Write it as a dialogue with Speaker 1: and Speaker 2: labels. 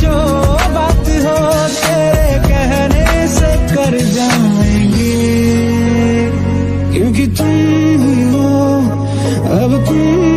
Speaker 1: जो बात हो तेरे कहने से कर जाएँगे। क्योंकि तुम ही हो अब तुम